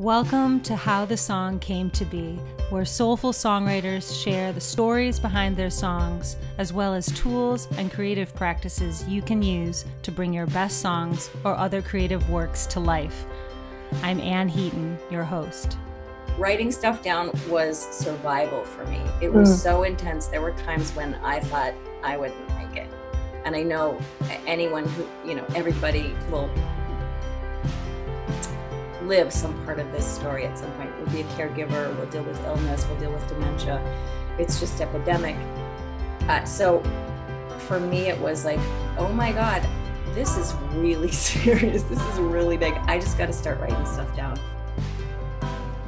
Welcome to How the Song Came to Be, where soulful songwriters share the stories behind their songs, as well as tools and creative practices you can use to bring your best songs or other creative works to life. I'm Anne Heaton, your host. Writing stuff down was survival for me. It was mm. so intense. There were times when I thought I wouldn't make it. And I know anyone who, you know, everybody will live some part of this story at some point. We'll be a caregiver, we'll deal with illness, we'll deal with dementia. It's just epidemic. Uh, so for me, it was like, oh my God, this is really serious. This is really big. I just got to start writing stuff down.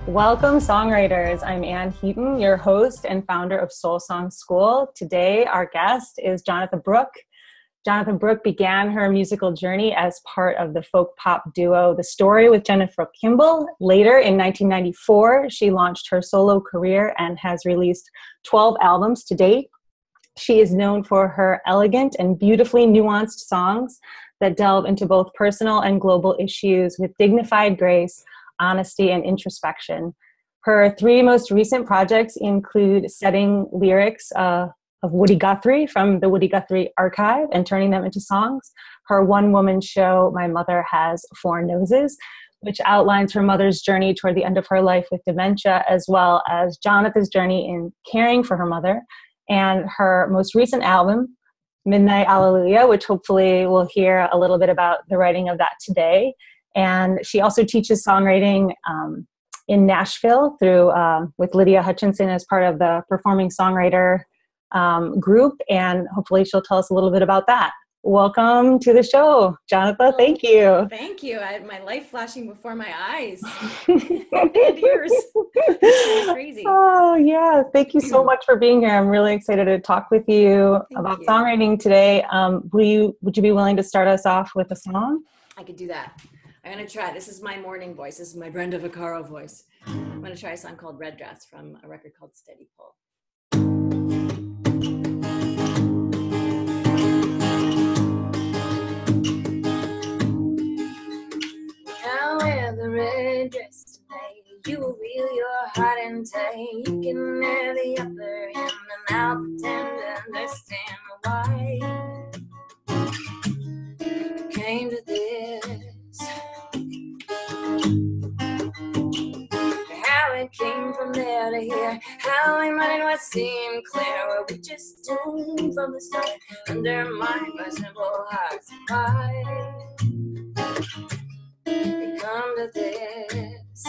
Welcome, songwriters. I'm Anne Heaton, your host and founder of Soul Song School. Today, our guest is Jonatha Brooke. Jonatha Brooke began her musical journey as part of the folk pop duo The Story with Jennifer Kimball. Later, in 1994, she launched her solo career and has released 12 albums to date. She is known for her elegant and beautifully nuanced songs that delve into both personal and global issues with dignified grace, honesty, and introspection. Her three most recent projects include setting lyrics, uh, of Woody Guthrie from the Woody Guthrie archive and turning them into songs. Her one woman show, My Mother Has Four Noses, which outlines her mother's journey toward the end of her life with dementia, as well as Jonatha's journey in caring for her mother, and her most recent album, Midnight Hallelujah, which hopefully we'll hear a little bit about the writing of that today. And she also teaches songwriting um, in Nashville through uh, with Lydia Hutchinson as part of the performing songwriter um, group, and hopefully she'll tell us a little bit about that. Welcome to the show, Jonatha. Thank you. Thank you. I had my life flashing before my eyes and ears. crazy. Oh yeah. Thank you so much for being here. I'm really excited to talk with you Thank about you. songwriting today. Um, will you would you be willing to start us off with a song? I could do that. I'm gonna try. This is my morning voice. This is my Brenda Vaccaro voice. I'm gonna try a song called Red Dress from a record called Steady Pull. Dress tonight. You reveal your heart and tight. You can have the upper hand, and I'll pretend to understand why you came to this. How it came from there to here, how we met and what seemed clear. Were we just doomed from the start, undermined by simple hearts? Why? Come to this.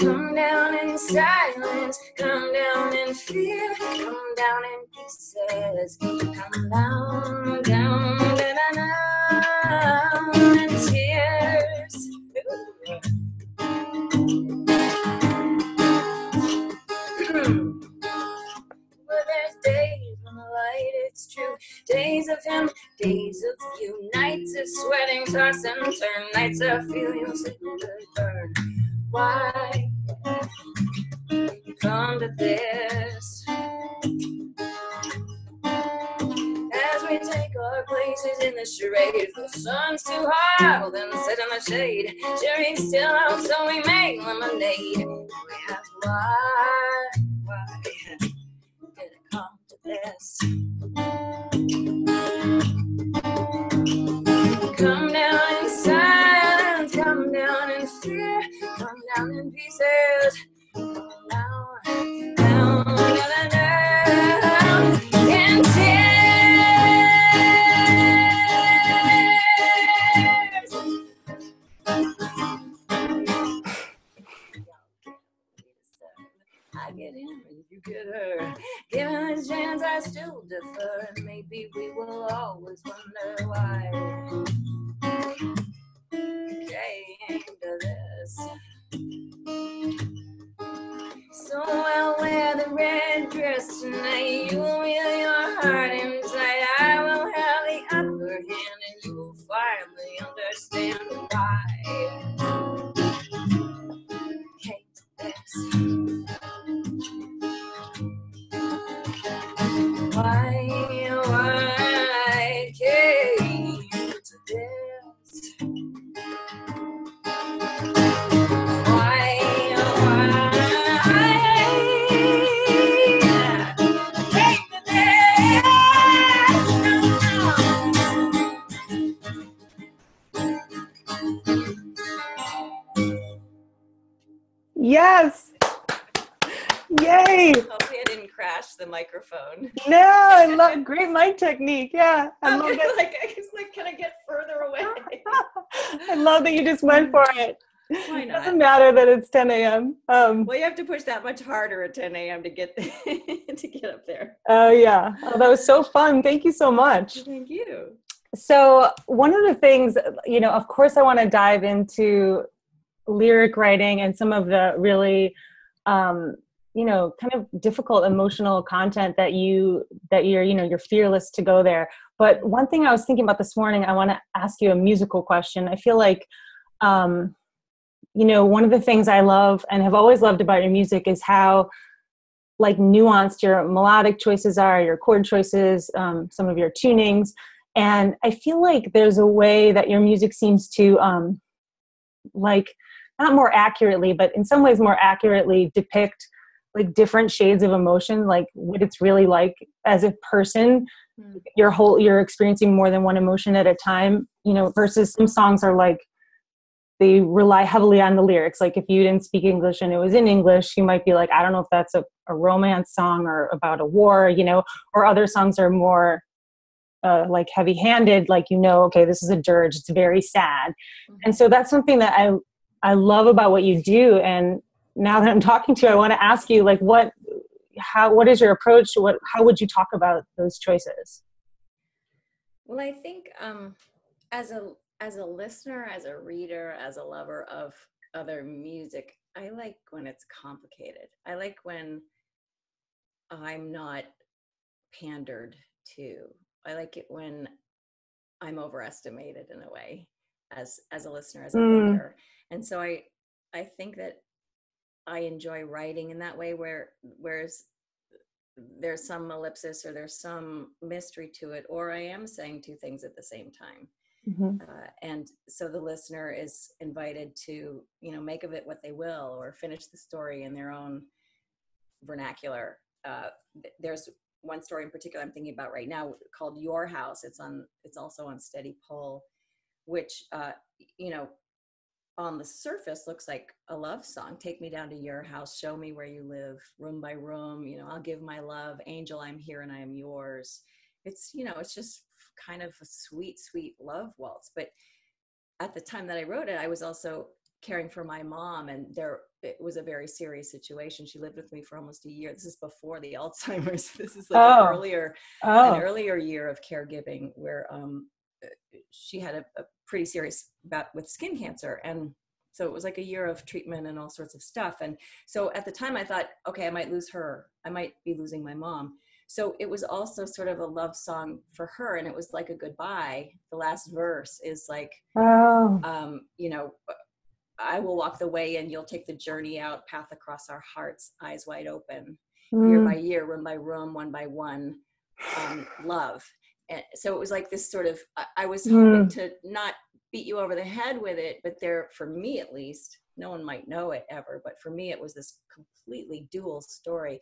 Come down in silence, come down in fear, come down in pieces, come down, down, down, down tears. Of feeling sick and burn. Why you come to this? As we take our places in the charade, the sun's too hot, then sit in the shade. Cherries still out, so we make lemonade. We ask why, why did come to this? Pieces. why, why you? Why. Yes. Yay! Hopefully, I didn't crash the microphone. No love great mic technique. Yeah, I love it. Like, I was like, can I get further away? I love that you just went for it. Why not? Doesn't matter that it's 10 a.m. Um, well, you have to push that much harder at 10 a.m. to get to get up there. Oh yeah, oh, that was so fun. Thank you so much. Thank you. So one of the things, you know, of course, I want to dive into lyric writing and some of the really um, you know kind of difficult emotional content that you that you're you know you're fearless to go there. But one thing i was thinking about this morning i want to ask you a musical question. I feel like um you know one of the things i love and have always loved about your music is how like nuanced your melodic choices are your chord choices um, some of your tunings. And i feel like there's a way that your music seems to um like not more accurately but in some ways more accurately depict like different shades of emotion like what it's really like as a person mm. your whole you're experiencing more than one emotion at a time you know versus some songs are like they rely heavily on the lyrics like if you didn't speak english and it was in english you might be like i don't know if that's a, a romance song or about a war you know or other songs are more uh, like heavy handed like you know okay this is a dirge it's very sad mm-hmm. and so that's something that i i love about what you do and now that I'm talking to you, I want to ask you like what how what is your approach? To what how would you talk about those choices? Well, I think um, as a as a listener, as a reader, as a lover of other music, I like when it's complicated. I like when I'm not pandered to. I like it when I'm overestimated in a way as as a listener, as a mm. reader. And so I I think that I enjoy writing in that way where whereas there's some ellipsis or there's some mystery to it or I am saying two things at the same time. Mm-hmm. Uh, and so the listener is invited to you know make of it what they will or finish the story in their own vernacular uh, there's one story in particular i'm thinking about right now called your house it's on it's also on steady pull which uh, you know on the surface looks like a love song. Take me down to your house. Show me where you live room by room. You know i'll give my love. Angel i'm here and i am yours. It's you know it's just kind of a sweet sweet love waltz. But at the time that i wrote it i was also caring for my mom and there it was a very serious situation. She lived with me for almost a year. This is before the alzheimer's. This is like oh. an earlier oh. an earlier year of caregiving where um she had a, a pretty serious bout with skin cancer. And so it was like a year of treatment and all sorts of stuff. And so at the time i thought okay i might lose her. I might be losing my mom. So it was also sort of a love song for her. And it was like a goodbye. The last verse is like oh. um, you know i will walk the way and you'll take the journey out path across our hearts eyes wide open mm. year by year room by room one by one um, love and so it was like this sort of i was hoping mm. to not beat you over the head with it but there for me at least no one might know it ever but for me it was this completely dual story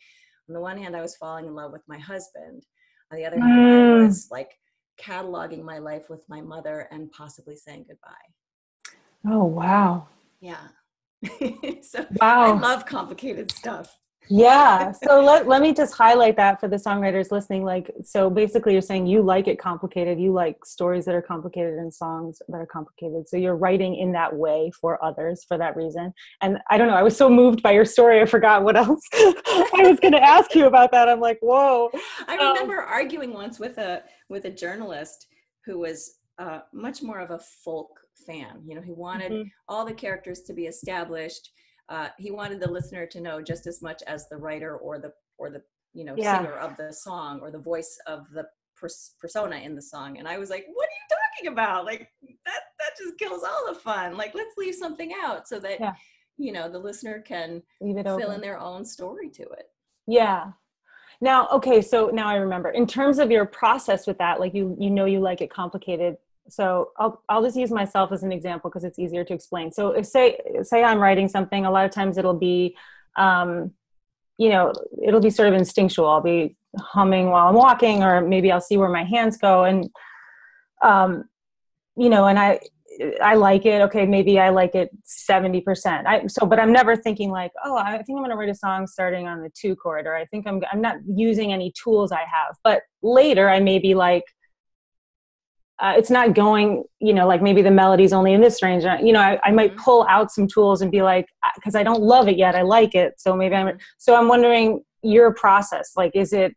on the one hand i was falling in love with my husband on the other mm. hand i hmm. was like cataloging my life with my mother and possibly saying goodbye oh wow yeah so wow. i love complicated stuff yeah so let, let me just highlight that for the songwriters listening like so basically you're saying you like it complicated you like stories that are complicated and songs that are complicated. So you're writing in that way for others for that reason. And i don't know i was so moved by your story i forgot what else i was going to ask you about that. I'm like whoa. I um, remember um, arguing once with a with a journalist who was uh, much more of a folk fan you know he wanted mm-hmm. all the characters to be established uh, he wanted the listener to know just as much as the writer or the or the you know yeah. singer of the song or the voice of the pers- persona in the song and i was like what are you talking about like that that just kills all the fun like let's leave something out so that yeah. you know the listener can leave it fill open. in their own story to it yeah now okay so now i remember in terms of your process with that like you you know you like it complicated so I'll, I'll just use myself as an example because it's easier to explain so if say say i'm writing something a lot of times it'll be um, you know it'll be sort of instinctual i'll be humming while i'm walking or maybe i'll see where my hands go and um, you know and i I like it. Okay, maybe I like it 70%. I, so, but I'm never thinking like, oh, I think I'm going to write a song starting on the two chord, or I think I'm, I'm not using any tools I have. But later I may be like, uh, it's not going, you know, like maybe the melody's only in this range. You know, I, I might mm-hmm. pull out some tools and be like, because I don't love it yet, I like it. So maybe I'm, so I'm wondering your process. Like, is it,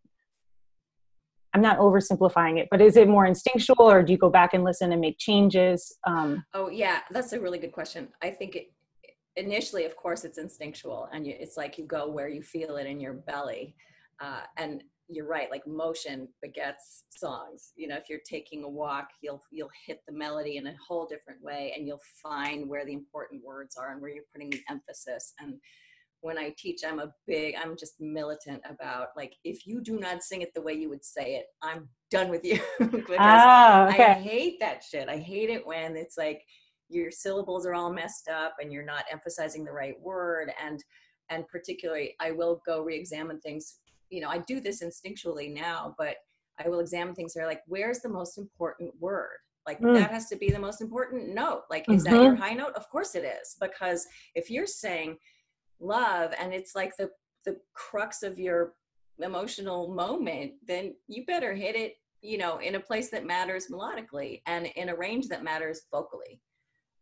I'm not oversimplifying it, but is it more instinctual or do you go back and listen and make changes? Um, oh, yeah, that's a really good question. I think it, initially, of course, it's instinctual and you, it's like you go where you feel it in your belly. Uh, and you're right, like motion begets songs. You know, if you're taking a walk, you'll you'll hit the melody in a whole different way and you'll find where the important words are and where you're putting the emphasis. And when I teach, I'm a big, I'm just militant about like, if you do not sing it the way you would say it, I'm done with you. because oh, okay. I hate that shit. I hate it when it's like your syllables are all messed up and you're not emphasizing the right word. And, and particularly, I will go re examine things. You know, I do this instinctually now, but I will examine things that are like, where's the most important word? Like mm. that has to be the most important note. Like, mm-hmm. is that your mm-hmm. high note? Of course it is. Because if you're saying, love and it's like the the crux of your emotional moment then you better hit it you know in a place that matters melodically and in a range that matters vocally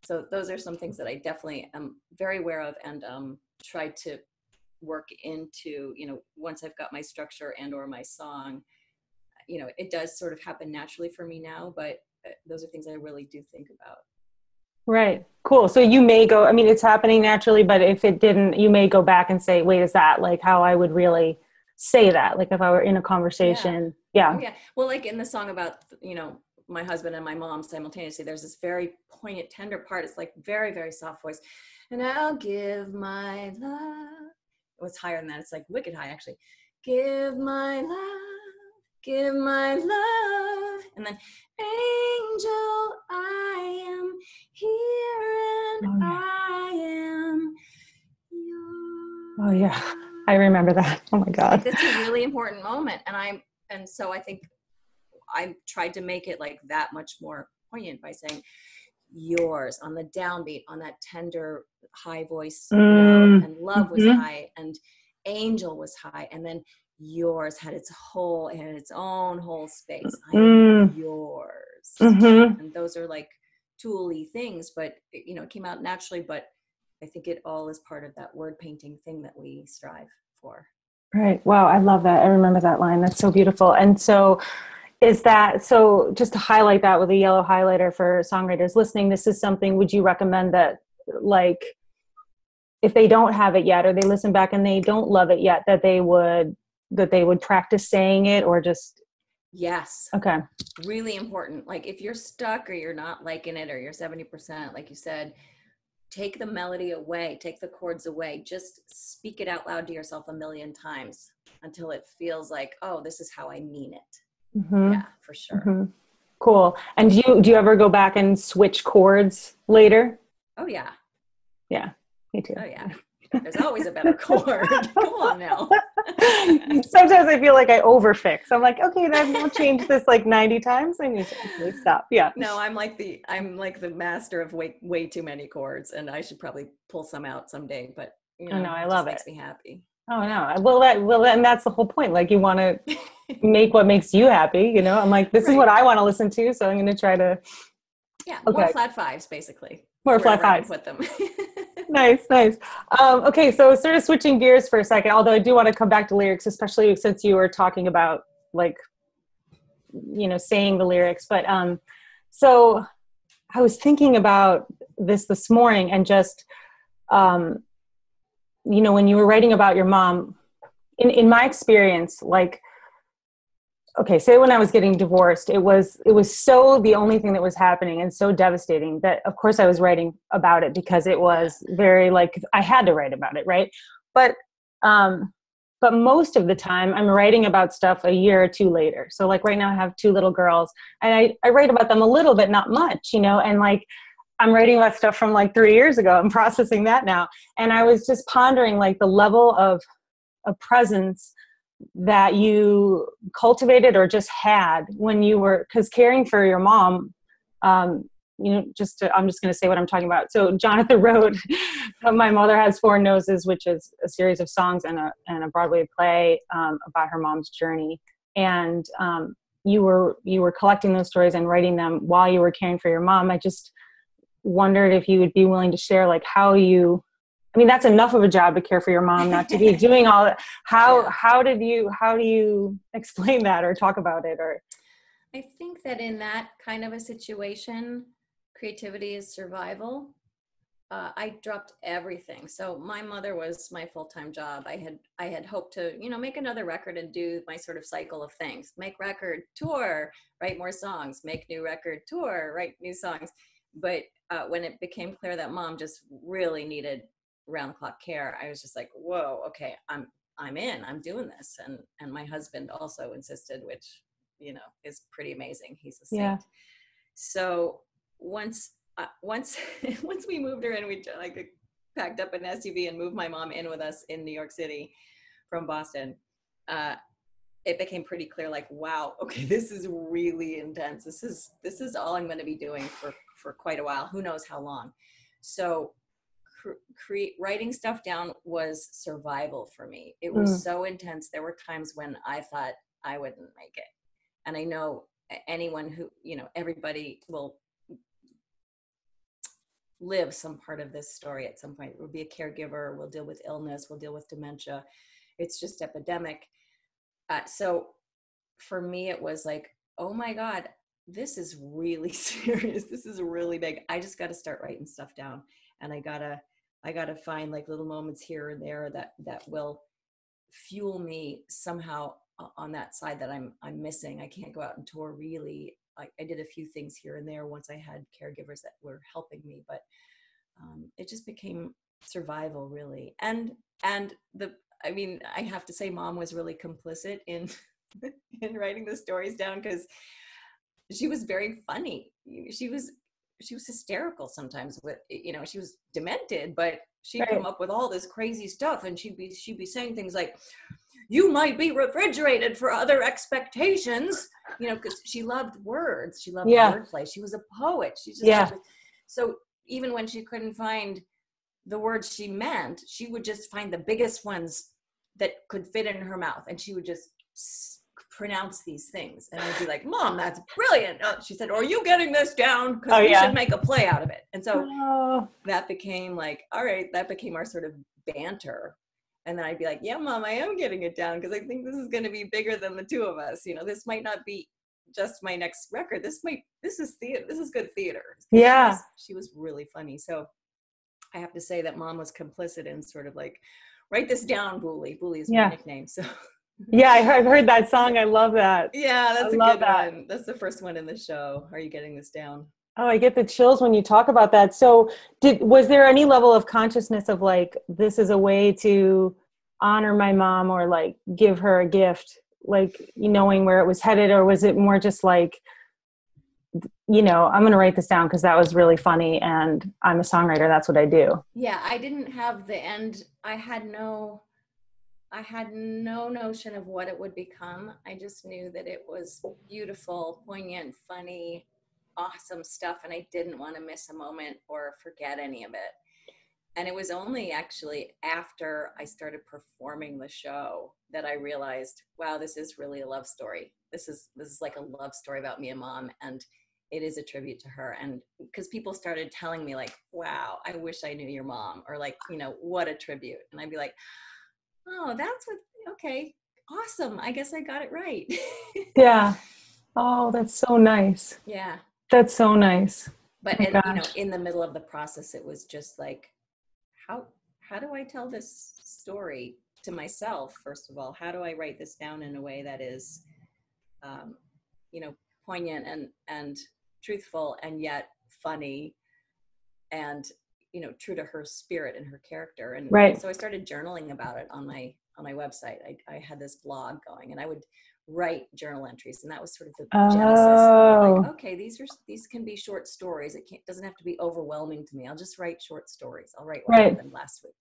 so those are some things that i definitely am very aware of and um, try to work into you know once i've got my structure and or my song you know it does sort of happen naturally for me now but uh, those are things i really do think about Right. Cool. So you may go, I mean, it's happening naturally, but if it didn't, you may go back and say, wait, is that like how I would really say that? Like if I were in a conversation. Yeah. Yeah. Oh, yeah. Well, like in the song about, you know, my husband and my mom simultaneously, there's this very poignant, tender part. It's like very, very soft voice. And I'll give my love. Was higher than that. It's like wicked high, actually. Give my love, give my love. And then, angel, I am here and oh, yeah. I am yours. Oh yeah, I remember that. Oh my God, it's a really important moment, and I'm and so I think I tried to make it like that much more poignant by saying yours on the downbeat on that tender high voice mm. and love was mm-hmm. high and angel was high and then yours had its whole and its own whole space mm. yours mm-hmm. and those are like tooly things but it, you know it came out naturally but i think it all is part of that word painting thing that we strive for right wow i love that i remember that line that's so beautiful and so is that so just to highlight that with a yellow highlighter for songwriters listening this is something would you recommend that like if they don't have it yet or they listen back and they don't love it yet that they would that they would practice saying it or just Yes. Okay. Really important. Like if you're stuck or you're not liking it or you're 70%, like you said, take the melody away, take the chords away. Just speak it out loud to yourself a million times until it feels like, oh, this is how I mean it. Mm-hmm. Yeah, for sure. Mm-hmm. Cool. And do you do you ever go back and switch chords later? Oh yeah. Yeah. Me too. Oh yeah. There's always a better chord. Come on now. Sometimes I feel like I overfix. I'm like, okay, I've now changed this like 90 times. I need to stop. Yeah. No, I'm like the I'm like the master of way way too many chords, and I should probably pull some out someday. But you know, oh, no, I love it. Makes me happy. Oh no! Well, that well, and that's the whole point. Like you want to make what makes you happy. You know, I'm like, this right. is what I want to listen to, so I'm going to try to. Yeah, okay. more flat fives, basically. More flat fives. with them. nice, nice. Um, okay, so sort of switching gears for a second, although I do want to come back to lyrics, especially since you were talking about like, you know, saying the lyrics. But um, so I was thinking about this this morning and just, um, you know, when you were writing about your mom, in, in my experience, like okay say when i was getting divorced it was it was so the only thing that was happening and so devastating that of course i was writing about it because it was very like i had to write about it right? But um but most of the time i'm writing about stuff a year or two later. So like right now i have two little girls and i, I write about them a little bit not much you know? And like i'm writing about stuff from like three years ago i'm processing that now and i was just pondering like the level of of presence that you cultivated or just had when you were because caring for your mom um, you know, just to, I'm just going to say what I'm talking about. So Jonatha wrote "My Mother Has Four Noses," which is a series of songs and a and a Broadway play um, about her mom's journey. And um, you were you were collecting those stories and writing them while you were caring for your mom. I just wondered if you would be willing to share like how you I mean, that's enough of a job to care for your mom, not to be doing all that. How, how did you, how do you explain that or talk about it or? I think that in that kind of a situation, creativity is survival. Uh, I dropped everything. So my mother was my full-time job. I had I had hoped to, you know, make another record and do my sort of cycle of things. Make record, tour, write more songs, make new record, tour, write new songs. But uh, when it became clear that mom just really needed round the clock care, I was just like, whoa, okay, I'm I'm in, I'm doing this. And and my husband also insisted, which, you know, is pretty amazing. He's a saint. Yeah. So once uh, once once we moved her in, we like packed up an SUV and moved my mom in with us in New York City from Boston. Uh, it became pretty clear like wow okay this is really intense this is this is all i'm going to be doing for for quite a while who knows how long so create writing stuff down was survival for me. It was mm. so intense. There were times when I thought I wouldn't make it. And I know anyone who, you know, everybody will live some part of this story at some point. We'll be a caregiver, we'll deal with illness, we'll deal with dementia. It's just epidemic. Uh, so for me, it was like, oh my God, this is really serious. This is really big. I just got to start writing stuff down and I got to I got to find like little moments here and there that that will fuel me somehow on that side that I'm I'm missing. I can't go out and tour really. I, I did a few things here and there once I had caregivers that were helping me, but um, it just became survival really. And and the I mean I have to say, mom was really complicit in in writing the stories down because she was very funny. She was she was hysterical sometimes with you know she was demented but she'd right. come up with all this crazy stuff and she'd be she'd be saying things like you might be refrigerated for other expectations you know because she loved words she loved yeah. wordplay she was a poet she just yeah. so even when she couldn't find the words she meant she would just find the biggest ones that could fit in her mouth and she would just pronounce these things. And I'd be like, Mom, that's brilliant. Uh, she said, Are you getting this down? Because oh, we yeah. should make a play out of it. And so oh. that became like, all right, that became our sort of banter. And then I'd be like, Yeah, mom, I am getting it down because I think this is going to be bigger than the two of us. You know, this might not be just my next record. This might, this is theater. This is good theater. Yeah. She was, she was really funny. So I have to say that mom was complicit in sort of like, write this down, Booley. Booley is my yeah. nickname. So yeah, I've heard that song. I love that. Yeah, that's I a love good that. one. That's the first one in the show. Are you getting this down? Oh, I get the chills when you talk about that. So, did was there any level of consciousness of like this is a way to honor my mom or like give her a gift, like knowing where it was headed, or was it more just like, you know, I'm going to write this down because that was really funny, and I'm a songwriter. That's what I do. Yeah, I didn't have the end. I had no I had no notion of what it would become. I just knew that it was beautiful, poignant, funny, awesome stuff, and I didn't want to miss a moment or forget any of it. And it was only actually after I started performing the show that I realized, wow, this is really a love story. This is this is like a love story about me and mom, and it is a tribute to her. And because people started telling me like, wow, I wish I knew your mom, or like, you know, what a tribute. And I'd be like, oh, that's what, okay, awesome. I guess I got it right. yeah. Oh, that's so nice. Yeah. That's so nice. But oh, you know, in the middle of the process, it was just like, how how do I tell this story to myself? First of all, how do I write this down in a way that is, um, you know, poignant and and truthful and yet funny, and you know true to her spirit and her character and right. so i started journaling about it on my on my website I, I had this blog going and i would write journal entries and that was sort of the oh. genesis like, okay these are these can be short stories it can't doesn't have to be overwhelming to me i'll just write short stories i'll write what right. happened last week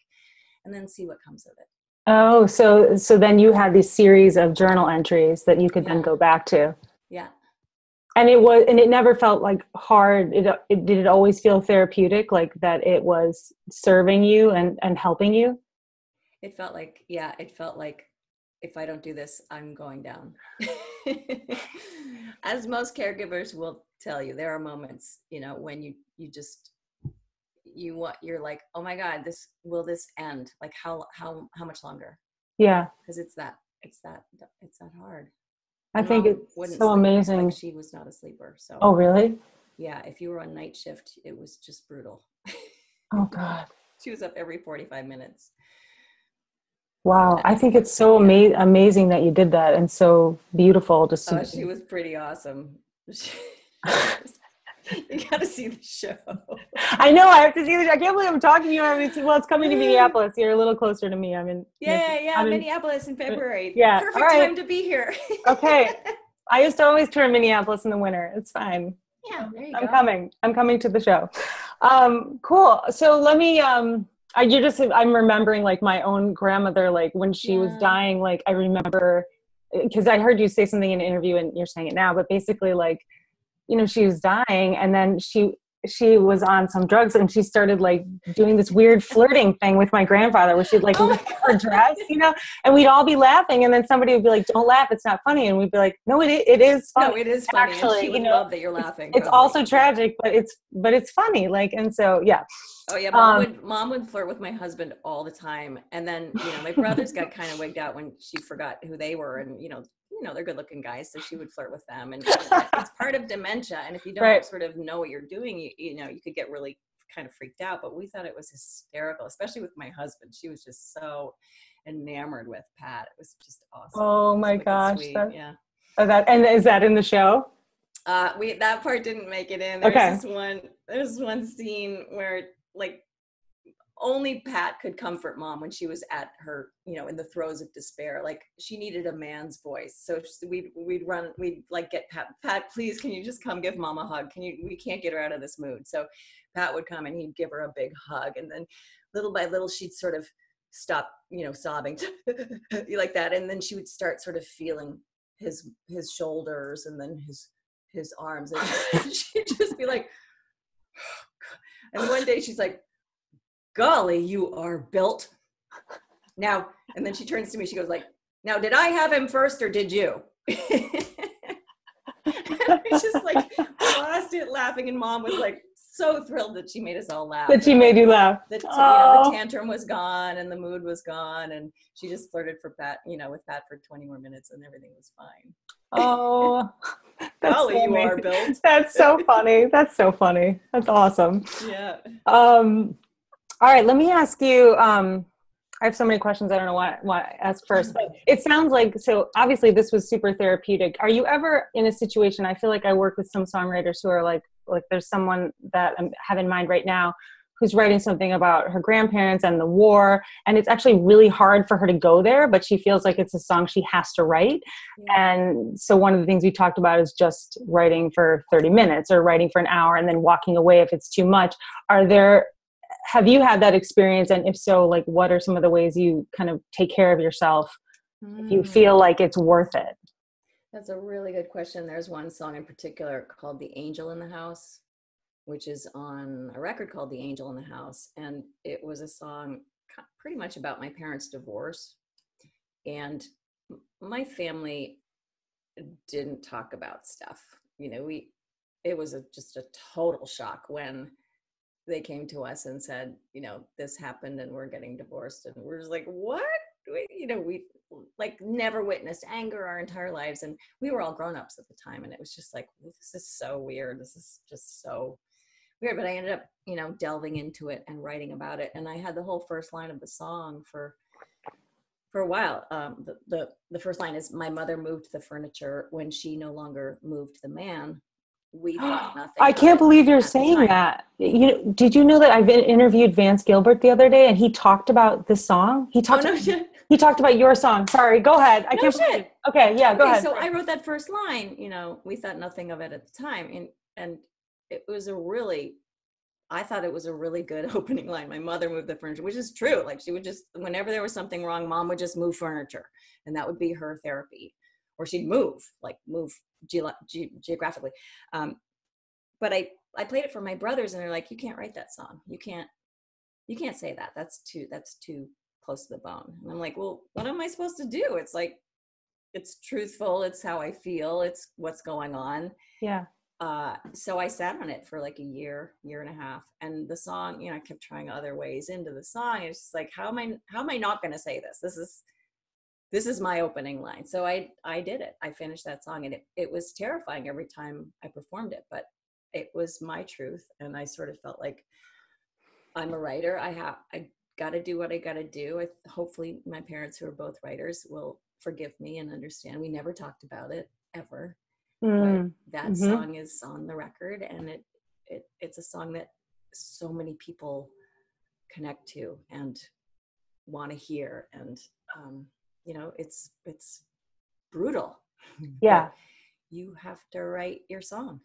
and then see what comes of it oh so so then you had these series of journal entries that you could yeah. then go back to yeah and it was and it never felt like hard. It, it did it always feel therapeutic like that it was serving you and and helping you? It felt like yeah it felt like if i don't do this i'm going down. As most caregivers will tell you there are moments you know when you you just you want you're like oh my god this will this end? Like how how how much longer? Yeah. Because it's that it's that it's that hard I think it's so amazing. Like she was not a sleeper. So. Oh really? Yeah. If you were on night shift, it was just brutal. oh God. she was up every forty-five minutes. Wow, I think it's so ama- amazing that you did that and so beautiful. Just oh, she was pretty awesome. you got to see the show. I know. I have to see the show. I can't believe I'm talking to you. I mean, well, it's coming to Minneapolis. You're a little closer to me. I'm in. Yeah, yeah, I'm Minneapolis in, in February. Yeah, perfect time to be here. okay, I used to always tour Minneapolis in the winter. It's fine. Yeah, there you I'm go. coming. I'm coming to the show. Um, cool. So let me. Um, I, you just. I'm remembering like my own grandmother. Like when she yeah. was dying. Like I remember because I heard you say something in an interview, and you're saying it now. But basically, like you know she was dying and then she she was on some drugs and she started like doing this weird flirting thing with my grandfather where she'd like lift her dress, you know, and we'd all be laughing and then somebody would be like, "Don't laugh, it's not funny," and we'd be like, "No, it it is funny. No, it is funny. Actually, you know, love that you're laughing. It's, it's also tragic, but it's but it's funny. Like, and so yeah. Oh yeah, mom um, would mom would flirt with my husband all the time, and then you know my brothers got kind of wigged out when she forgot who they were, and you know you know they're good looking guys so she would flirt with them and it's part of dementia and if you don't right. sort of know what you're doing you, you know you could get really kind of freaked out but we thought it was hysterical especially with my husband she was just so enamored with pat it was just awesome oh my gosh that, yeah oh, that and is that in the show uh we that part didn't make it in there's okay. this one there's one scene where like only Pat could comfort mom when she was at her, you know, in the throes of despair. Like she needed a man's voice. So we'd we'd run, we'd like get Pat. Pat, please, can you just come give mom a hug? Can you? We can't get her out of this mood. So Pat would come and he'd give her a big hug, and then little by little she'd sort of stop, you know, sobbing like that, and then she would start sort of feeling his his shoulders and then his his arms, and she'd just be like. And one day she's like, golly, you are built. Now, and then she turns to me, she goes like, now, did I have him first or did you? And I just like lost it laughing, and mom was like so thrilled that she made us all laugh. That she made you laugh. That you know, the tantrum was gone and the mood was gone, and she just flirted for Pat, you know, with Pat for 20 more minutes, and everything was fine. Oh, that's Golly, so you are built. That's so funny. That's so funny. That's awesome. Yeah. Um, all right, let me ask you. Um, I have so many questions. I don't know what what to ask first, but it sounds like so. Obviously, this was super therapeutic. Are you ever in a situation? I feel like I work with some songwriters who are like like there's someone that I have in mind right now who's writing something about her grandparents and the war and it's actually really hard for her to go there but she feels like it's a song she has to write yeah. and so one of the things we talked about is just writing for 30 minutes or writing for an hour and then walking away if it's too much are there have you had that experience and if so like what are some of the ways you kind of take care of yourself mm. if you feel mm. like it's worth it that's a really good question there's one song in particular called the angel in the house which is on a record called the angel in the house and it was a song pretty much about my parents divorce and my family didn't talk about stuff you know we it was a, just a total shock when they came to us and said, you know, this happened and we're getting divorced. And we're just like, what? We, you know, we like never witnessed anger our entire lives. And we were all grown ups at the time. And it was just like, this is so weird. This is just so weird. But I ended up, you know, delving into it and writing about it. And I had the whole first line of the song for for a while. Um, the, the the first line is, "My mother moved the furniture when she no longer moved the man." We thought nothing. I can't believe you're saying that. You know, did you know that I've interviewed Vance Gilbert the other day and he talked about this song? He oh, talked. Oh, no. He talked about your song. Sorry, go ahead. I no can't. Shit. Okay, yeah, go okay, ahead. So I wrote that first line. You know, we thought nothing of it at the time, and and it was a really. I thought it was a really good opening line. My mother moved the furniture, which is true. Like she would just, whenever there was something wrong, mom would just move furniture, and that would be her therapy or she'd move like move ge- ge- geographically. Um, but i i played it for my brothers and they're like you can't write that song. You can't you can't say that. That's too that's too close to the bone. And i'm like well what am i supposed to do? It's like it's truthful. It's how i feel. It's what's going on. Yeah. Uh, so I sat on it for like a year, year and a half, and the song, you know, I kept trying other ways into the song. It's just like, how am I, how am I not going to say this? This is, this is my opening line. So I, I did it. I finished that song, and it, it was terrifying every time I performed it, but it was my truth, and I sort of felt like I'm a writer. I have, I got to do what I got to do. I, hopefully, my parents, who are both writers, will forgive me and understand. We never talked about it ever mm. that mm-hmm. song is on the record and it, it it's a song that so many people connect to and want to hear and um, you know it's it's brutal yeah. you have to write your song.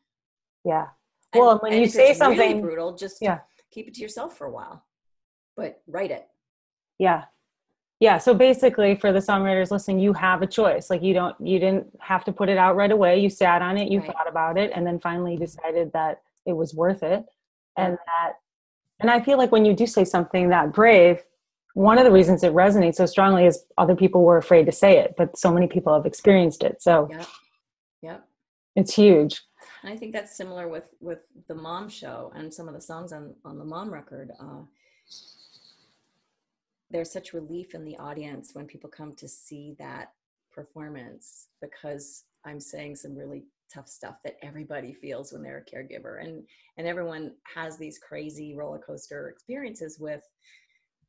Yeah. Well and, when you say something really brutal just yeah. keep it to yourself for a while but write it. Yeah. Yeah so basically for the songwriters listening you have a choice like you don't you didn't have to put it out right away you sat on it you right. thought about it and then finally decided that it was worth it and that and i feel like when you do say something that brave one of the reasons it resonates so strongly is other people were afraid to say it but so many people have experienced it. So yeah yeah it's huge. And i think that's similar with with the mom show and some of the songs on on the mom record uh there's such relief in the audience when people come to see that performance because I'm saying some really tough stuff that everybody feels when they're a caregiver. And and everyone has these crazy roller coaster experiences with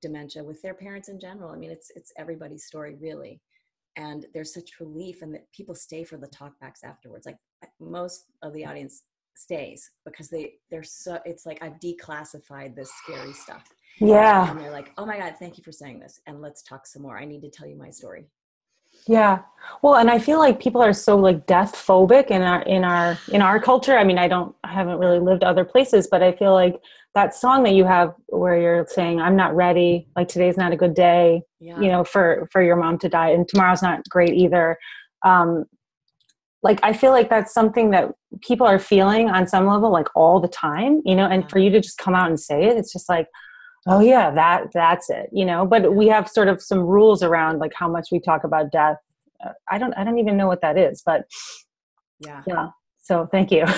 dementia with their parents in general i mean it's it's everybody's story really and there's such relief and that people stay for the talkbacks afterwards like most of the audience stays because they they're so it's like i've declassified this scary stuff yeah. And they're like, oh my God, thank you for saying this. And let's talk some more. I need to tell you my story. Yeah. Well, and I feel like people are so like death phobic in our in our in our culture. I mean, I don't I haven't really lived other places, but I feel like that song that you have where you're saying I'm not ready, like today's not a good day, yeah. you know, for for your mom to die and tomorrow's not great either. Um like I feel like that's something that people are feeling on some level like all the time, you know, and yeah. for you to just come out and say it, it's just like oh yeah that that's it you know but we have sort of some rules around like how much we talk about death. Uh, i don't i don't even know what that is but yeah. yeah so thank you.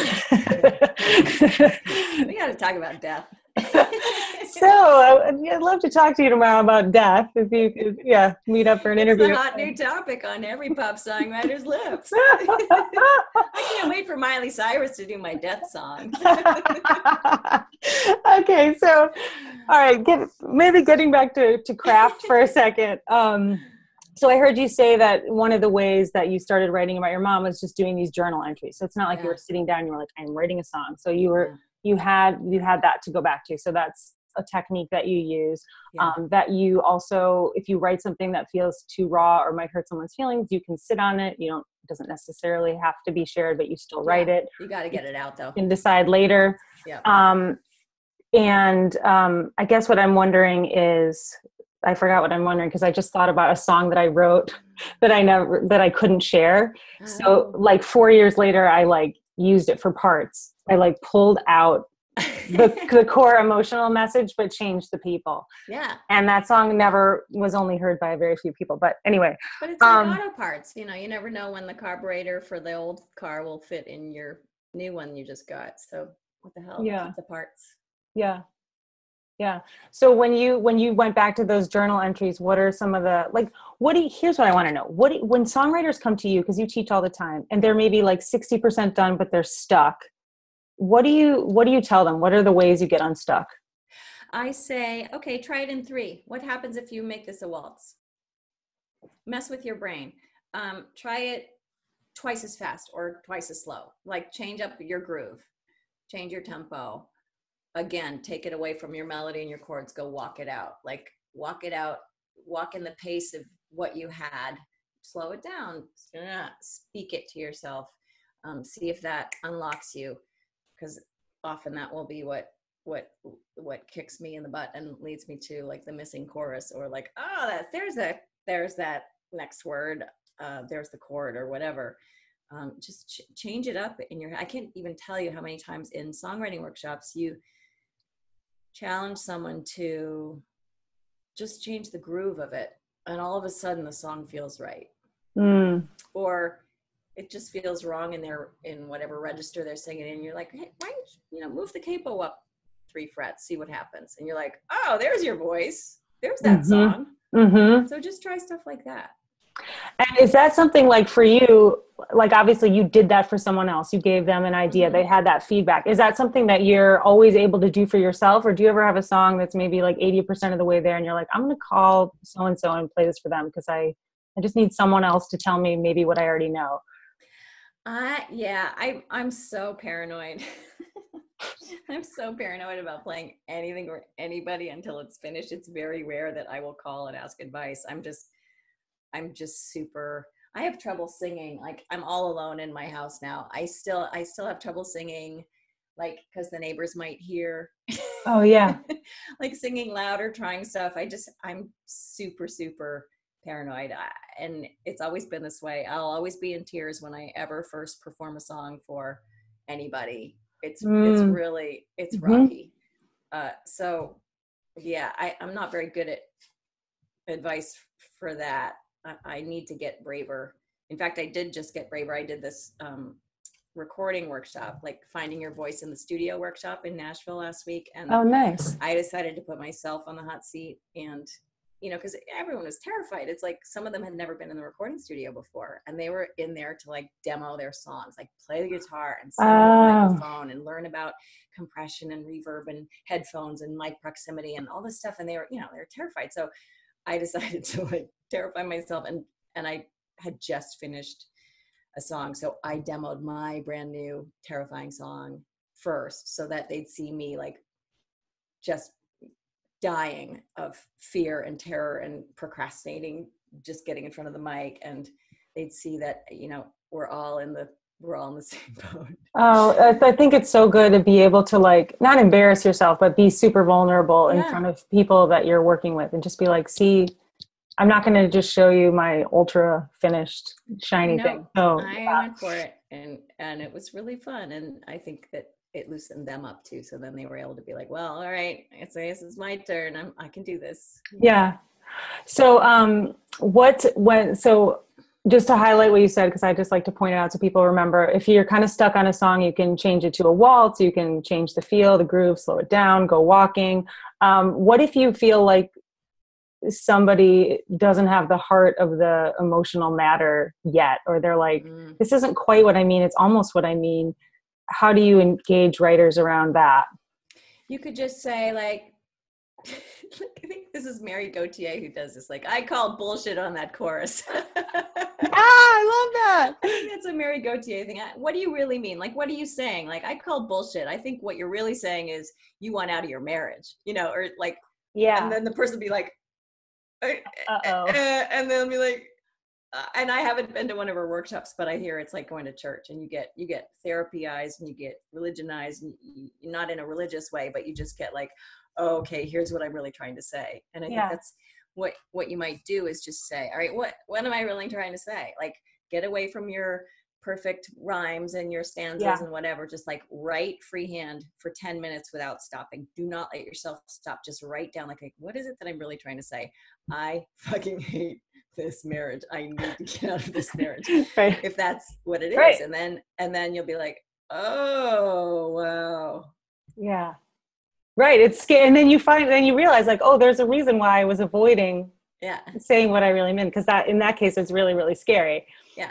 We got to talk about death so I'd love to talk to you tomorrow about death. If you could, yeah, meet up for an interview. it's a hot new topic on every pop songwriter's lips. I can't wait for Miley Cyrus to do my death song. okay, so all right, get maybe getting back to to craft for a second. Um, so I heard you say that one of the ways that you started writing about your mom was just doing these journal entries. So it's not like yeah. you were sitting down and you were like, I'm writing a song. So you were you had you had that to go back to. So that's a technique that you use yeah. um, that you also if you write something that feels too raw or might hurt someone's feelings you can sit on it. You don't it doesn't necessarily have to be shared but you still write yeah. it. You got to get it out though. And decide later. Yeah. Um, and um, i guess what i'm wondering is i forgot what i'm wondering because i just thought about a song that i wrote that i never that i couldn't share. Oh. so like four years later i like used it for parts I like pulled out the, the core emotional message, but changed the people. Yeah. And that song never was only heard by a very few people. But anyway. But it's um, like auto parts. You know, you never know when the carburetor for the old car will fit in your new one you just got. So what the hell? Yeah. The parts. Yeah. Yeah. So when you when you went back to those journal entries, what are some of the like what do you, here's what I want to know. What do, when songwriters come to you because you teach all the time and they're maybe like 60% done but they're stuck what do you what do you tell them? What are the ways you get unstuck? I say okay try it in three. What happens if you make this a waltz? Mess with your brain. Um, try it twice as fast or twice as slow. Like change up your groove. Change your tempo. Again take it away from your melody and your chords. Go walk it out. Like walk it out. Walk in the pace of what you had. Slow it down. Speak it to yourself. Um, see if that unlocks you because often that will be what what what kicks me in the butt and leads me to like the missing chorus or like oh that there's a there's that next word uh, there's the chord or whatever um, just ch- change it up in your i can't even tell you how many times in songwriting workshops you challenge someone to just change the groove of it and all of a sudden the song feels right mm. or it just feels wrong in their in whatever register they're singing in you're like hey why you know move the capo up three frets see what happens. And you're like oh there's your voice. There's that mm-hmm. song. Mm-hmm. so just try stuff like that. And is that something like for you like obviously you did that for someone else. You gave them an idea. Mm-hmm. they had that feedback. Is that something that you're always able to do for yourself or do you ever have a song that's maybe like 80% of the way there and you're like i'm going to call so and so and play this for them because i i just need someone else to tell me maybe what i already know uh yeah i i'm so paranoid i'm so paranoid about playing anything or anybody until it's finished it's very rare that i will call and ask advice i'm just i'm just super I have trouble singing. Like I'm all alone in my house now. I still I still have trouble singing like cuz the neighbors might hear. Oh yeah. like singing loud or trying stuff. I just I'm super super paranoid and it's always been this way. I'll always be in tears when I ever first perform a song for anybody. It's mm. it's really it's mm-hmm. rocky. Uh so yeah, I I'm not very good at advice for that I, need to get braver. In fact, I did just get braver. I did this um, recording workshop, like finding your voice in the studio workshop in Nashville last week. And oh, nice. I decided to put myself on the hot seat and you know, because everyone was terrified. It's like some of them had never been in the recording studio before, and they were in there to like demo their songs, like play the guitar and sing oh. the microphone and learn about compression and reverb and headphones and mic proximity and all this stuff. And they were, you know, they were terrified. So I decided to like terrify myself and and I had just finished a song so I demoed my brand new terrifying song first so that they'd see me like just dying of fear and terror and procrastinating just getting in front of the mic and they'd see that you know we're all in the we're all in the same boat. Oh, I think it's so good to be able to like not embarrass yourself, but be super vulnerable yeah. in front of people that you're working with, and just be like, "See, I'm not going to just show you my ultra finished shiny no, thing." So I yeah. went for it, and and it was really fun, and I think that it loosened them up too. So then they were able to be like, "Well, all right, I it's this is my turn. I'm I can do this." Yeah. So, um, what when so just to highlight what you said because i just like to point it out so people remember if you're kind of stuck on a song you can change it to a waltz you can change the feel the groove slow it down go walking um, what if you feel like somebody doesn't have the heart of the emotional matter yet or they're like mm. this isn't quite what i mean it's almost what i mean how do you engage writers around that you could just say like I think this is Mary Gauthier who does this. Like, I call bullshit on that chorus. ah, I love that. I think that's a Mary Gauthier thing. What do you really mean? Like, what are you saying? Like, I call bullshit. I think what you're really saying is you want out of your marriage, you know, or like, yeah. And then the person be like, uh oh. And then be like, uh, and I haven't been to one of her workshops, but I hear it's like going to church, and you get you get therapyized and you get religionized, and you, not in a religious way, but you just get like, oh, okay, here's what I'm really trying to say. And I yeah. think that's what what you might do is just say, all right, what what am I really trying to say? Like get away from your perfect rhymes and your stanzas yeah. and whatever. Just like write freehand for 10 minutes without stopping. Do not let yourself stop. Just write down like, like what is it that I'm really trying to say? I fucking hate this marriage. I need to get out of this marriage. right. If that's what it is. Right. And then and then you'll be like, oh wow. Yeah. Right. It's scary. And then you find, then you realize like, oh, there's a reason why I was avoiding yeah. saying what I really meant. Cause that, in that case, it's really, really scary. Yeah.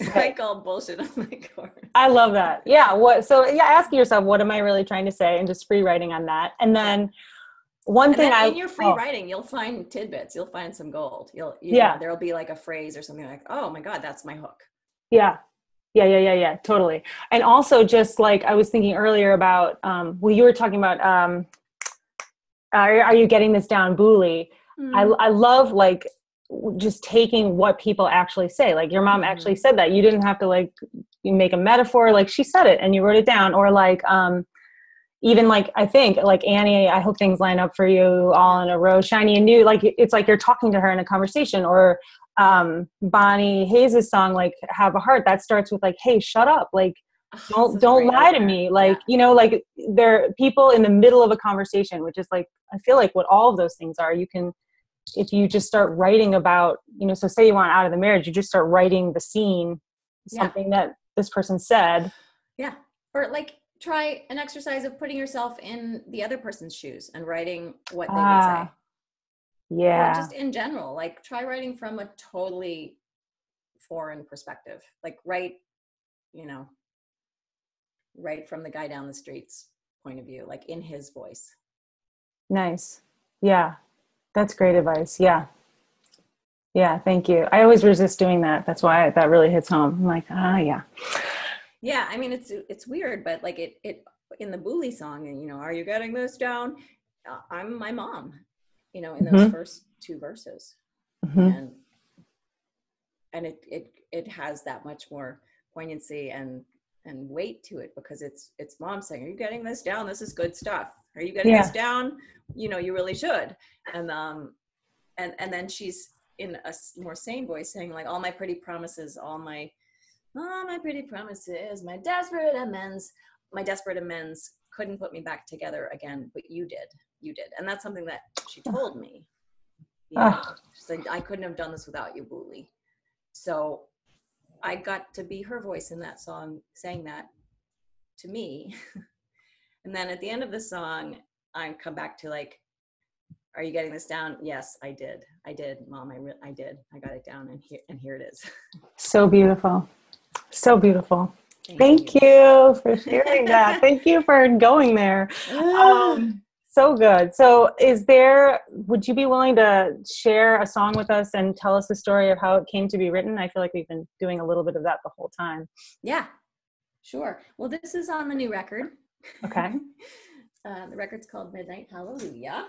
I call bullshit on my course. I love that. Yeah. What, so yeah, asking yourself, what am I really trying to say? And just free writing on that. And then one and thing I, in your free oh. writing, you'll find tidbits. You'll find some gold. You'll, you yeah, know, there'll be like a phrase or something like, oh my God, that's my hook. Yeah yeah yeah yeah yeah totally and also just like i was thinking earlier about um well you were talking about um are, are you getting this down Booley mm. I, I love like just taking what people actually say like your mom mm. actually said that you didn't have to like make a metaphor like she said it and you wrote it down or like um even like i think like annie i hope things line up for you all in a row shiny and new like it's like you're talking to her in a conversation or um, Bonnie Hayes' song, like "Have a Heart," that starts with like, "Hey, shut up!" Like, Oh, don't don't lie to me. Like, Yeah. you know, like there are people in the middle of a conversation, which is like I feel like what all of those things are. You can, if you just start writing about, you know, so say you want out of the marriage, you just start writing the scene, Yeah. something that this person said. Yeah. Or like try an exercise of putting yourself in the other person's shoes and writing what they would Ah, say. Yeah. Or just in general, like try writing from a totally foreign perspective. Like write, you know, write from the guy down the street's point of view, like in his voice. Nice. Yeah. That's great advice. Yeah. Yeah. Thank you. I always resist doing that. That's why that really hits home. I'm like, ah, yeah. Yeah, I mean it's it's weird, but like it it in the Booley song, and you know, are you getting this down? Uh, I'm my mom, you know, in those Mhm. first two verses. Mhm. and and it it it has that much more poignancy and and weight to it because it's it's mom saying are you getting this down this is good stuff are you getting Yeah. this down you know you really should and um and and then she's in a more sane voice saying like all my pretty promises all my my pretty promises my desperate amends my desperate amends couldn't put me back together again but you did you did and that's something that she told me you know? Ah. She's like, I couldn't have done this without you, Booley. So I got to be her voice in that song, saying that to me. and then at the end of the song, I come back to like, are you getting this down? Yes, I did. I did, Mom. I re- I did. I got it down, and here and here it is. So beautiful. So beautiful. Thank you for sharing that. Thank you for going there. Um, so good. So, is there, would you be willing to share a song with us and tell us the story of how it came to be written? I feel like we've been doing a little bit of that the whole time. yeah, sure. Well, this is on the new record. Okay. uh, the record's called Midnight Hallelujah,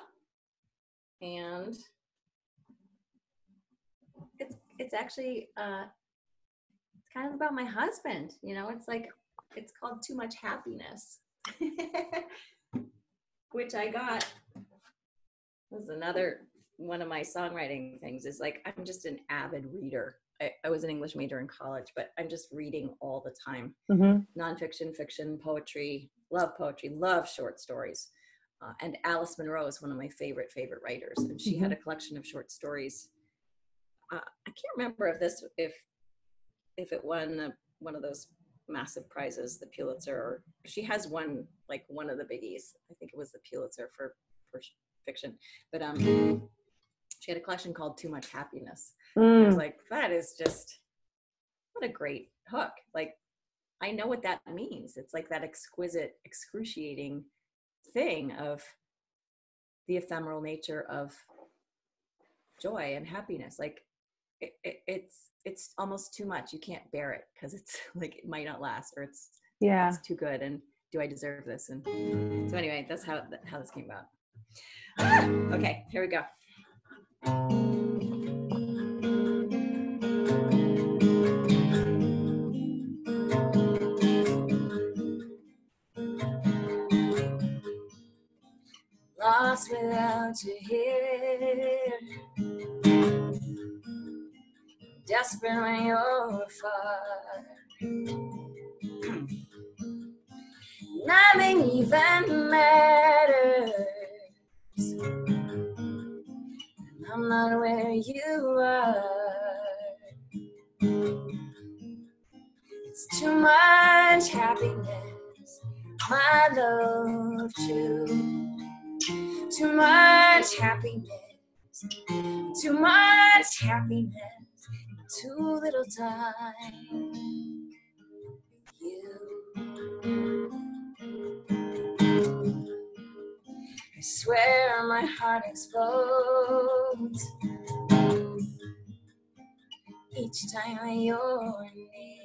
and it's it's actually uh, it's kind of about my husband. You know, it's like it's called Too Much Happiness, which I got. This is another one of my songwriting things. Is like I'm just an avid reader. I, I was an English major in college, but I'm just reading all the time hmm nonfiction, fiction, poetry, love poetry, love short stories. Uh, and Alice Munro is one of my favorite, favorite writers. And she had a collection of short stories. Uh, I can't remember if this, if, if it won uh, one of those massive prizes, the Pulitzer, or she has one, like one of the biggies. I think it was the Pulitzer for, for fiction. But um, she had a collection called Too Much Happiness. I was Mm, like, that is just what a great hook. Like, I know what that means. It's like that exquisite, excruciating thing of the ephemeral nature of joy and happiness. Like, it, it, it's it's almost too much. You can't bear it because it's like it might not last, or it's yeah. it's too good. And do I deserve this? And so anyway, that's how how this came about. okay, here we go. Lost without you here. Desperate when you're far. Nothing even matters. I'm not where you are. It's too much happiness, my love, true. Too much happiness, too much happiness, too little time. You. I swear my heart explodes each time you're near.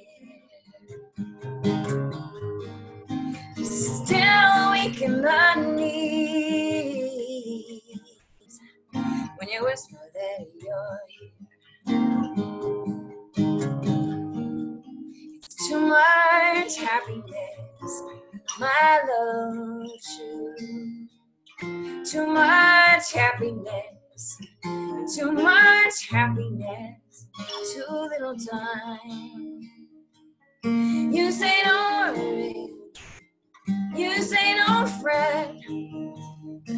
Still weak in the knees when you whisper that you're here. Too much happiness, my love, true. Too much happiness, too much happiness, too little time. You say don't worry, you say don't fret.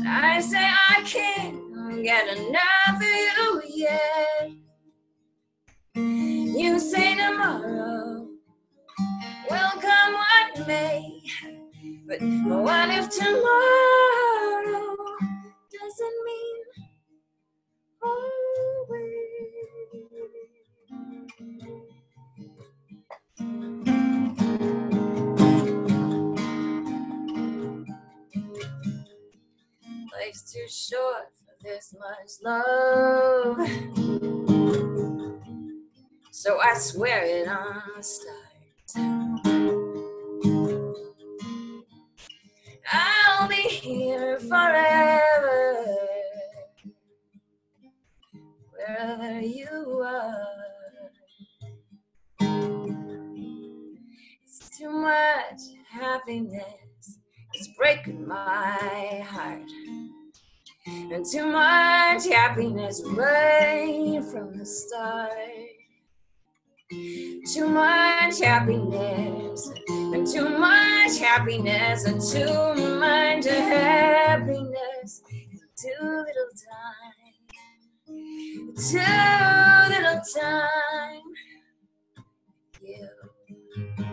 I say I can't get enough of you yet. You say tomorrow will come what may, but what if tomorrow doesn't mean always? Life's too short for this much love. So I swear it on the start. Here forever wherever you are. It's too much happiness, it's breaking my heart. And too much happiness right from the start. Too much happiness, and too much happiness, and too much happiness, too little time too little time. You.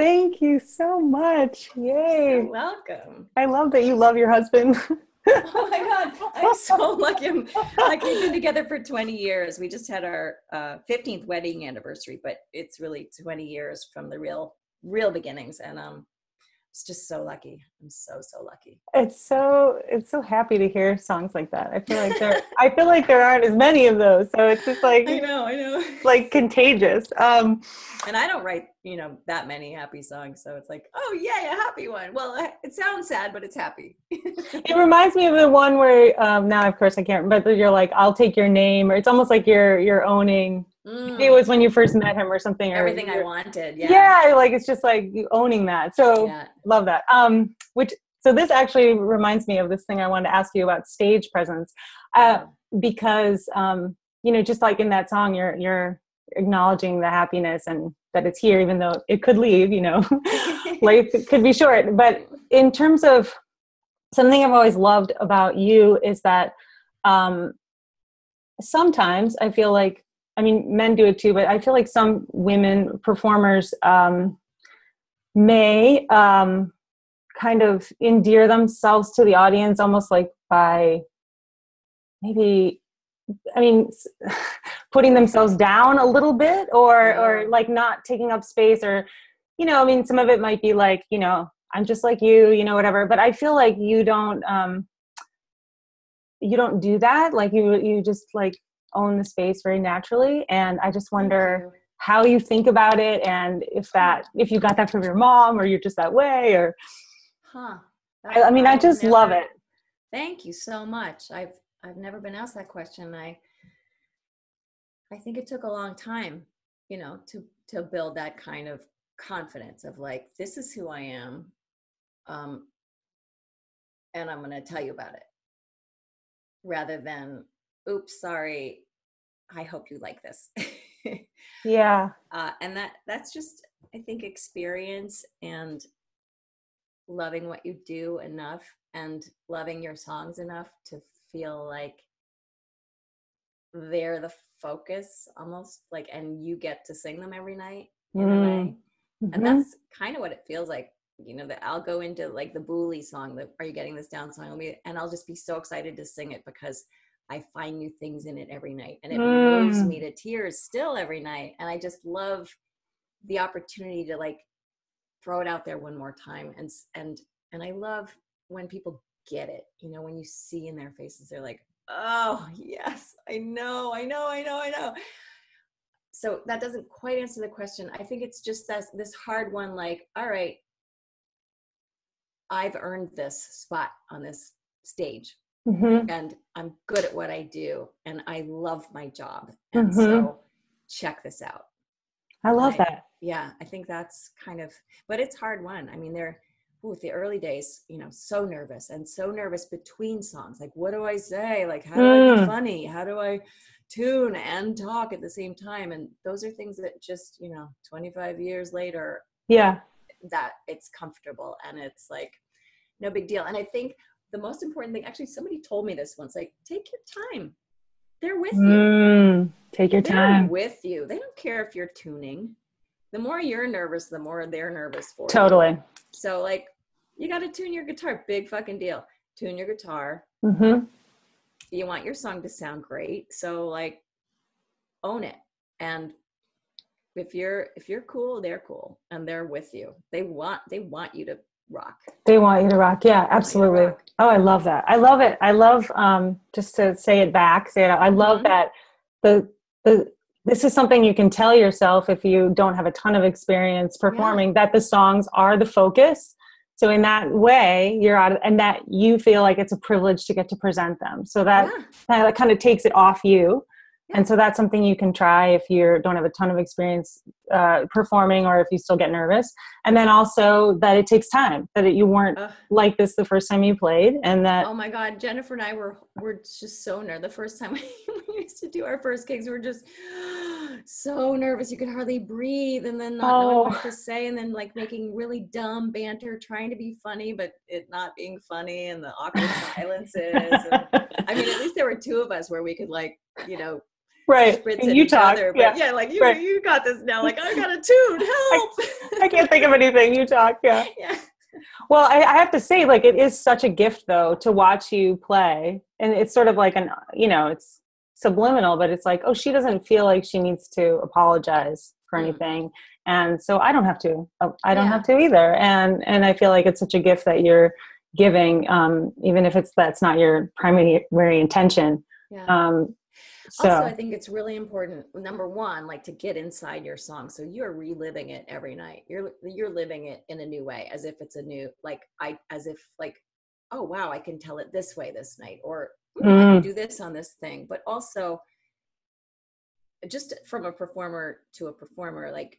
Thank you so much. Yay. You're welcome. I love that you love your husband. oh my god. I'm so lucky. I'm, like we've been together for 20 years. We just had our uh, 15th wedding anniversary but it's really 20 years from the real real beginnings. And um it's just so lucky. I'm so so lucky. It's so it's so happy to hear songs like that. I feel like there i feel like there aren't as many of those. So it's just like i know i know. like contagious. Um and i don't write you know that many happy songs so it's like oh yay a happy one well it sounds sad but it's happy it reminds me of the one where um now of course i can't but you're like i'll take your name or it's almost like you're you're owning Mm. It was when you first met him or something. Everything I wanted. Yeah. Yeah. Like it's just like you owning that. So yeah. love that. Um, which, so this actually reminds me of this thing I wanted to ask you about stage presence. Uh, because, um, you know, just like in that song, you're, you're acknowledging the happiness and that it's here, even though it could leave, you know, life could be short. But in terms of something I've always loved about you is that, um, sometimes I feel like I mean, men do it too, but I feel like some women performers um, may um, kind of endear themselves to the audience almost like by maybe I mean, putting themselves down a little bit, or or like not taking up space, or you know, I mean, some of it might be like, you know, I'm just like you, you know, whatever. But I feel like you don't, um, you don't do that. Like you, you just like own the space very naturally. And i just wonder how you think about it and if that if you got that from your mom or you're just that way or huh. I, I, mean i just never, love it. Thank you so much. I've i've never been asked that question. I i think it took a long time you know to to build that kind of confidence of like this is who i am um and i'm going to tell you about it. Rather than oops sorry i hope you like this. Yeah. Uh, and that that's just i think experience and loving what you do enough and loving your songs enough to feel like they're the focus almost like and you get to sing them every night in mm. a way mm-hmm. and that's kind of what it feels like you know that i'll go into like the Booley song the are you getting this down song and i'll just be so excited to sing it because I find new things in it every night and it mm. moves me to tears still every night. And I just love the opportunity to like throw it out there one more time. And, and, and I love when people get it, you know, when you see in their faces, they're like, oh yes, I know, I know, I know, I know. So that doesn't quite answer the question. I think it's just this, this hard one, like, all right, I've earned this spot on this stage mm-hmm. and I'm good at what I do and I love my job. And mm-hmm. so check this out. I love I- that. Yeah, I think that's kind of, but it's hard one. I mean, they're with the early days, you know, so nervous and so nervous between songs. Like, what do I say? Like, how do I be Mm. funny? How do I tune and talk at the same time? And those are things that just, you know, 25 years later, Yeah. that it's comfortable and it's like no big deal. And I think the most important thing, actually, somebody told me this once, like, take your time. They're with you. Mm, take your They're time. with you. They don't care if you're tuning. The more you're nervous, the more they're nervous for you. Totally. So like you got to tune your guitar. Big fucking deal. Tune your guitar. hmm You want your song to sound great. So like own it. And if you're if you're cool, they're cool and they're with you. They want they want you to rock. They want you to rock. Yeah, They want you to absolutely. rock. Oh, I love that. I love it. I love um just to say it back, say it out. I love Mhm. that the the this is something you can tell yourself if you don't have a ton of experience performing that the songs are the focus. So in that way, you're out of, and that you feel like it's a privilege to get to present them. So that yeah. that kind of takes it off you. Yeah. And so that's something you can try if you don't have a ton of experience uh, performing or if you still get nervous. And then also that it takes time, that it, you weren't Ugh. like this the first time you played and that Oh my God, Jennifer and I were were just so nervous. The first time we used to do our first gigs, we were just so nervous. You could hardly breathe, and then not knowing Oh. what to say, and then like making really dumb banter, trying to be funny, but it not being funny, and the awkward silences. And, I mean, at least there were two of us where we could like, you know, right. And you talk. other. yeah. But yeah, like you, right. you got this now. Like I got a tune. Help! I can't think of anything. You talk. Yeah. yeah. Well, I, I have to say, like, it is such a gift, though, to watch you play. And it's sort of like an, you know, it's subliminal, but it's like, oh, she doesn't feel like she needs to apologize for Mm. anything. And so I don't have to. Oh, I don't Yeah. have to either. And and I feel like it's such a gift that you're giving, um, even if it's that's not your primary intention. Yeah. Um, so Also, I think it's really important. Number one, like to get inside your song, so you're reliving it every night. You're you're living it in a new way, as if it's a new, like I, as if like, oh wow, I can tell it this way this night, or "Hmm, I Mm. can do this on this thing. But also, just from a performer to a performer, like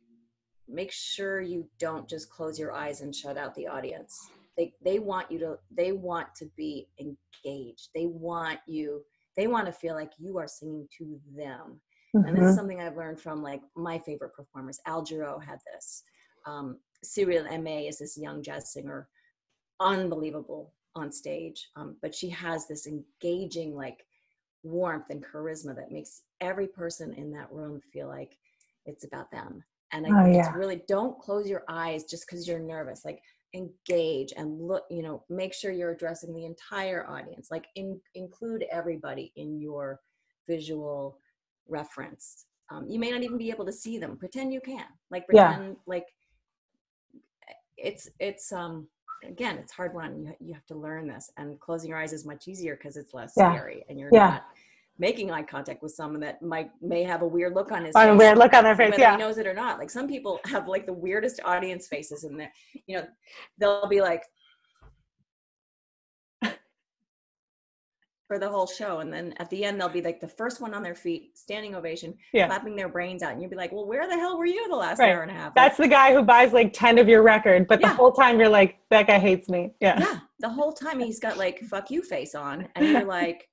make sure you don't just close your eyes and shut out the audience. They they want you to they want to be engaged. They want you they want to feel like you are singing to them. And this is something I've learned from like my favorite performers. Al Jarreau had this. Um, Cyrille Aimée is this young jazz singer, unbelievable on stage. Um, but she has this engaging like warmth and charisma that makes every person in that room feel like it's about them. And I Oh, think yeah. it's really don't close your eyes just because you're nervous. Like engage and look, you know, make sure you're addressing the entire audience. Like in, include everybody in your visual reference. Um, you may not even be able to see them. Pretend you can. Like Yeah. like it's it's um again it's hard one. You you have to learn this, and closing your eyes is much easier because it's less Yeah. scary, and you're Yeah. not making eye contact with someone that might may have a weird look on his On a weird look on their face, whether yeah. he knows it or not. Like some people have like the weirdest audience faces in there. You know, they'll be like for the whole show, and then at the end they'll be like the first one on their feet, standing ovation, Yeah. clapping their brains out, and you'll be like, "Well, where the hell were you the last Right. hour and a half?" That's the guy who buys like 10 of your record, but the whole time you're like, that guy hates me. Yeah. yeah, the whole time he's got like "fuck you" face on, and you're like.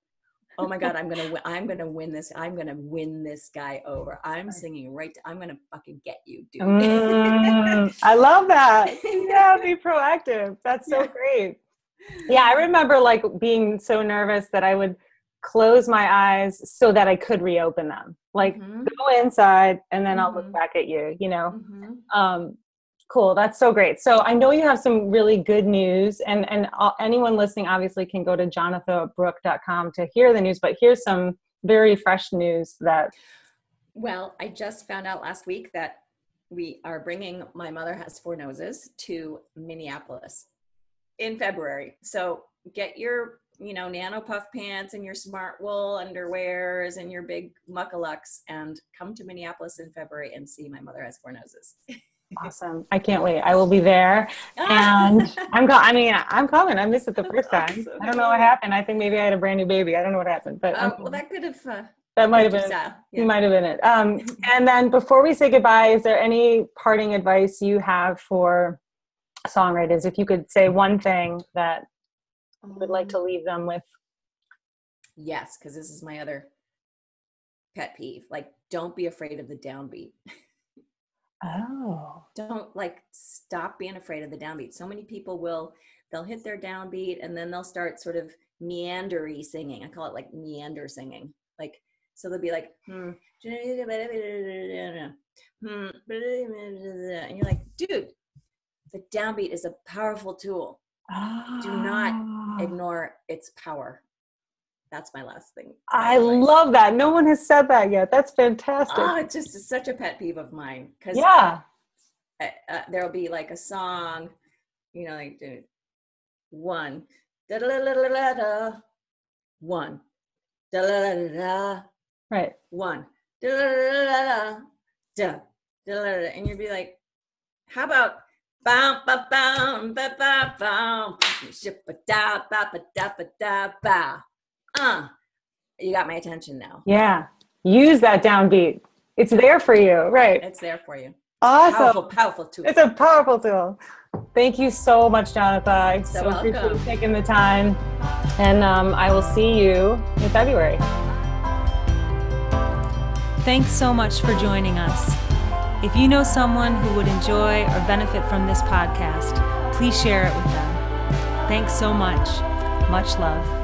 Oh my God! I'm gonna win. I'm gonna win this. I'm gonna win this guy over. I'm singing right. To, I'm gonna fucking get you, dude. Mm, I love that. Yeah, be proactive. That's so Yeah. great. Yeah, I remember like being so nervous that I would close my eyes so that I could reopen them. Like Mhm, go inside and then I'll look Mhm. back at you, you know. mhm. Um cool, that's so great. So I know you have some really good news and and uh, anyone listening obviously can go to jonathabrooke.com to hear the news, but here's some very fresh news that Well, I just found out last week that we are bringing My Mother Has Four Noses to Minneapolis in February. So get your, you know, nano puff pants and your smart wool underwears and your big muckalucks and come to Minneapolis in February and see My Mother Has Four Noses. awesome. I can't wait. I will be there. and I'm go- I mean, I'm coming. I missed it the first time. I don't know what happened. I think maybe I had a brand new baby. I don't know what happened, but Uh, I'm well, that could have uh, that might have been Yeah. you might have been it. Um, and then before we say goodbye, is there any parting advice you have for songwriters? If you could say one thing that you would like to leave them with. Yes, because this is my other pet peeve. Like, don't be afraid of the downbeat. Oh. Don't like stop being afraid of the downbeat. So many people will they'll hit their downbeat and then they'll start sort of meandery singing. I call it like meander singing. Like so they'll be like, hmm, hmm, and you're like, dude, the downbeat is a powerful tool. Do not Ah. Ignore its power. That's my last thing. I Advice. love that. No one has said that yet. That's fantastic. Oh, it's just it's such a pet peeve of mine because yeah. uh, uh, there'll be like a song, you know, like do one, da da da da da da, one, da da da da, Right. one, da da da da da, da da da, and you'd be like, how about bam ba bam ba ba bam, ship ba da ba ba da ba da ba, uh, you got my attention now. Yeah. Use that downbeat. It's there for you. Right. It's there for you. Awesome. Powerful, powerful tool. It's a powerful tool. Thank you so much, Jonatha. I So so, appreciate you taking the time. And um, I will see you in February. Thanks so much for joining us. If you know someone who would enjoy or benefit from this podcast, please share it with them. Thanks so much. Much love.